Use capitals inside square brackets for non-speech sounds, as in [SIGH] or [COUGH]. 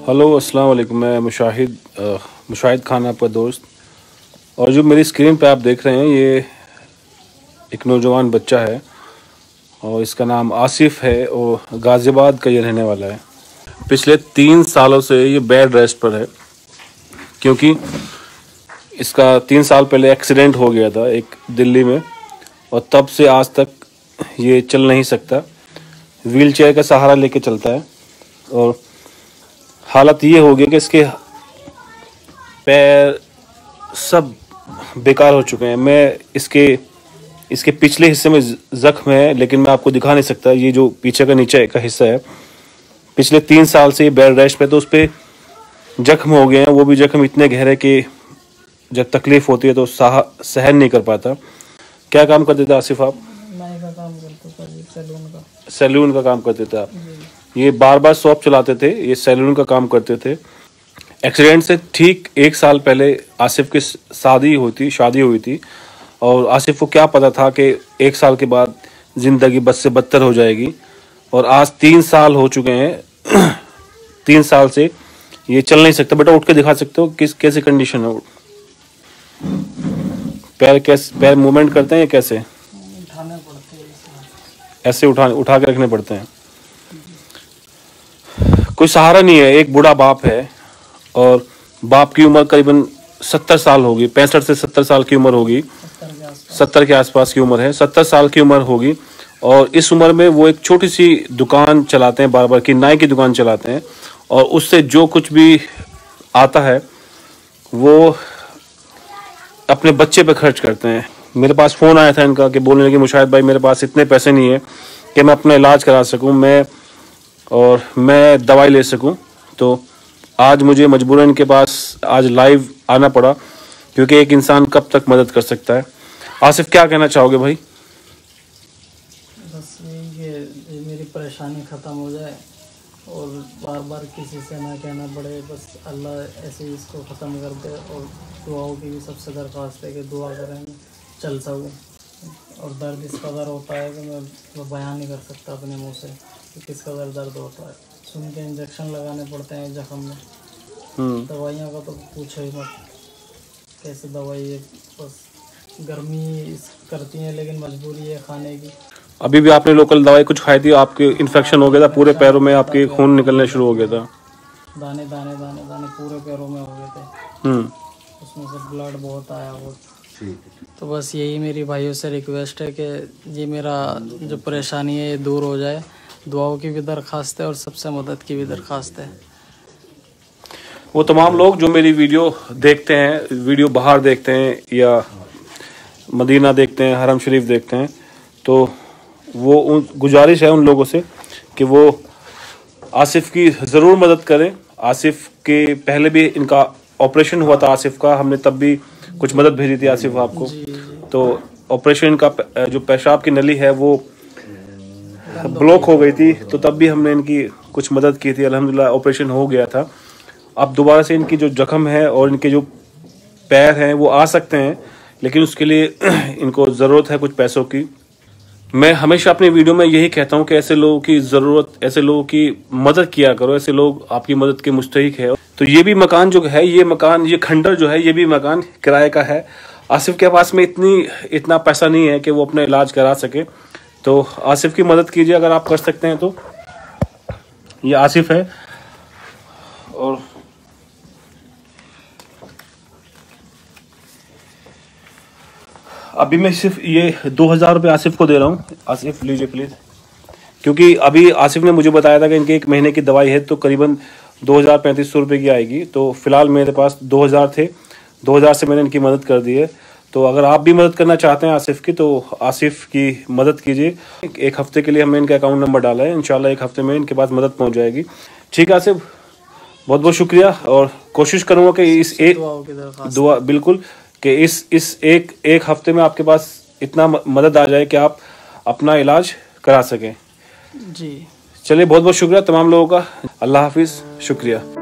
Hello अस्सलाम वालेकुम मैं मुशाहिद मुशाहिद खान आपका दोस्त। और जो मेरी स्क्रीन पे आप देख रहे हैं, ये एक नौजवान बच्चा है, और इसका नाम आसिफ है और गाज़ियाबाद का ये रहने वाला है। पिछले तीन सालों से ये बेड रेस्ट पर है, क्योंकि इसका तीन साल पहले एक्सीडेंट हो गया था एक दिल्ली में, और तब से आज तक ये चल नहीं सकता। व्हील चेयर का सहारा लेके चलता है, और हालत ये हो गई कि इसके पैर सब बेकार हो चुके हैं। मैं इसके इसके पिछले हिस्से में जख्म है लेकिन मैं आपको दिखा नहीं सकता। ये जो पीछे का नीचे का हिस्सा है पिछले तीन साल से ये बेड रेस्ट पे तो उस पर जख्म हो गए हैं। वो भी जख्म इतने गहरे कि जब तकलीफ़ होती है तो सह सहन नहीं कर पाता। क्या काम करते थे आसिफ आप? का काम करते सैलून का। सैलून का काम करते थे आप। ये बार बार शॉप चलाते थे ये सैलून का काम करते थे। एक्सीडेंट से ठीक एक साल पहले आसिफ की शादी हुई थी शादी हुई थी। और आसिफ को क्या पता था कि एक साल के बाद ज़िंदगी बद से बदतर हो जाएगी। और आज तीन साल हो चुके हैं। [CLEARS THROAT] तीन साल से ये चल नहीं सकता। बेटा उठ के दिखा सकते हो किस कैसी कंडीशन है पैर कैसे पैर मूवमेंट करते हैं या कैसे? ऐसे उठा उठा के रखने पड़ते हैं। कोई सहारा नहीं है, एक बूढ़ा बाप है और बाप की उम्र करीबन सत्तर साल होगी, पैंसठ से सत्तर साल की उम्र होगी, सत्तर के आसपास की उम्र है, सत्तर साल की उम्र होगी और इस उम्र में वो एक छोटी सी दुकान चलाते हैं बार बार की नाई की दुकान चलाते हैं और उससे जो कुछ भी आता है, वो अपने बच्चे पे खर्च करते हैं। मेरे पास फ़ोन आया था इनका कि बोलने लगे, मुशाहिद भाई, मेरे पास इतने पैसे नहीं है कि मैं अपना इलाज करा सकूँ, मैं और मैं दवाई ले सकूँ? तो आज मुझे मजबूरन इनके पास आज लाइव आना पड़ा, क्योंकि एक इंसान कब तक मदद कर सकता है? आसिफ, क्या कहना चाहोगे भाई? बस ये मेरी परेशानी ख़त्म हो जाए और बार बार किसी से ना कहना पड़े, बस अल्लाह ऐसे ही इसको ख़त्म कर दे और दुआओं की भी सबसे दरख्वास्त है कि दुआ करें, चल सकूँ। और दर्द इस कदर होता है कि मैं बयान नहीं कर सकता अपने मुँह से। कि किस कदर दर्द होता है। सुन के इंजेक्शन लगाने पड़ते हैं जख्म में। हम्म। दवाइयों का तो पूछो ही मत। कैसे दवाई है? बस गर्मी इस- करती है लेकिन मजबूरी है खाने की। अभी भी आपने लोकल दवाई कुछ खाई थी? आपके इन्फेक्शन हो गया था पूरे पैरों में आपके खून निकलने शुरू हो गया था। दाने दाने दाने दाने पूरे पैरों में हो गए थे। हम्म। उसमें से ब्लड बहुत आया बहुत तो बस यही मेरी भाइयों से रिक्वेस्ट है कि ये मेरा जो परेशानी है ये दूर हो जाए। दुआओं की भी दरख्वास्त है और सबसे मदद की भी दरख्वास्त है। वो तमाम लोग जो मेरी वीडियो देखते हैं वीडियो बाहर देखते हैं या मदीना देखते हैं हरम शरीफ देखते हैं तो वो उन गुजारिश है उन लोगों से कि वो आसिफ की ज़रूर मदद करें। आसिफ के पहले भी इनका ऑपरेशन हुआ था आसिफ का हमने तब भी कुछ मदद भेजी थी आसिफ आपको। तो ऑपरेशन का जो पेशाब की नली है वो ब्लॉक हो गई थी तो तब भी हमने इनकी कुछ मदद की थी। अल्हम्दुलिल्लाह, ऑपरेशन हो गया था। अब दोबारा से इनकी जो जख्म है और इनके जो पैर हैं, वो आ सकते हैं, लेकिन उसके लिए [CLEARS THROAT] इनको ज़रूरत है कुछ पैसों की। मैं हमेशा अपनी वीडियो में यही कहता हूँ कि ऐसे लोगों की ज़रूरत, ऐसे लोगों की मदद किया करो, ऐसे लोग आपकी मदद के मुस्तक है। तो ये भी मकान जो है, ये मकान, ये खंडर जो है, ये भी मकान किराए का है। आसिफ के पास में इतनी, इतना पैसा नहीं है कि वो अपना इलाज करा सके। तो आसिफ की मदद कीजिए अगर आप कर सकते हैं तो। ये आसिफ है। और अभी मैं सिर्फ़ ये दो हज़ार रुपये आसिफ को दे रहा हूँ। आसिफ, लीजिए प्लीज़ क्योंकि अभी आसिफ ने मुझे बताया था कि इनके एक महीने की दवाई है तो करीबन दो हज़ार पैंतीस सौ रुपये की आएगी। तो फ़िलहाल मेरे पास दो हज़ार थे। दो हज़ार से मैंने इनकी मदद कर दी है। तो अगर आप भी मदद करना चाहते हैं आसिफ की तो आसिफ की मदद कीजिए। एक हफ़्ते के लिए हमने इनका अकाउंट नंबर डाला है। इंशाल्लाह एक हफ़्ते में इनके पास मदद पहुँच जाएगी। ठीक है आसिफ बहुत बहुत शुक्रिया और कोशिश करूँगा कि इस एक दुआ बिल्कुल कि इस इस एक एक हफ़्ते में आपके पास इतना मदद आ जाए कि आप अपना इलाज करा सकें। जी। चलिए बहुत बहुत शुक्रिया तमाम लोगों का। अल्लाह हाफिज़ शुक्रिया।